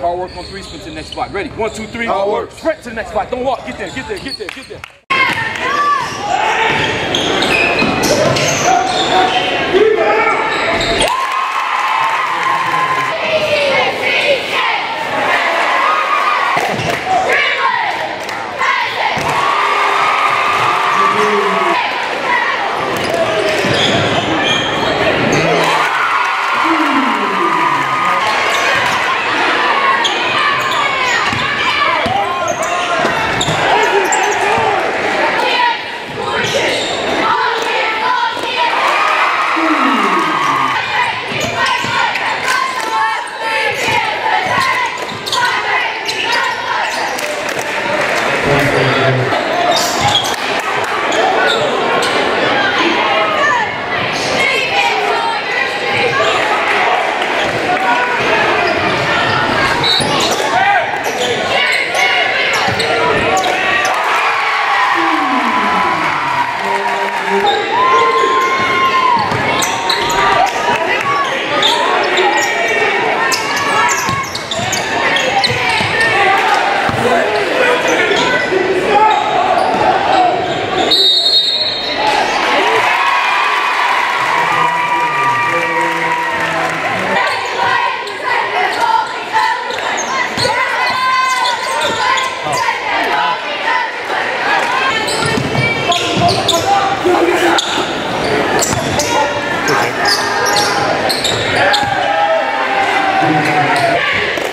hard work on three, sprint to the next spot. Ready? One, two, three. Hard work. Sprint to the next spot. Don't walk. Get there, get there, get there, get there. ハハハハ!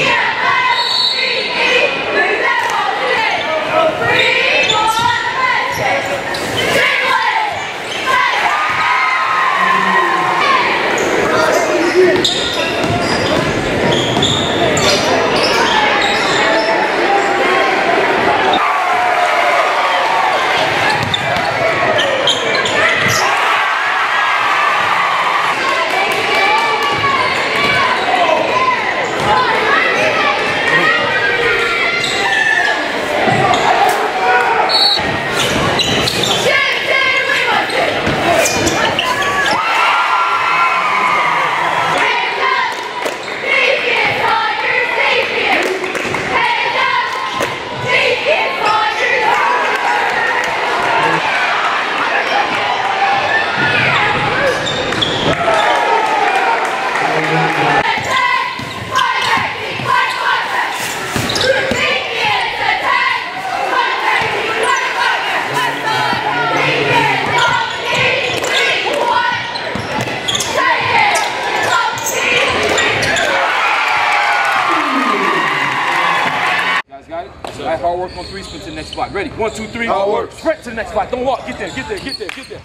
Yeah. All work on three, sprint to the next spot. Ready? One, two, three. Hard work. Sprint to the next spot. Don't walk. Get there, get there, get there, get there.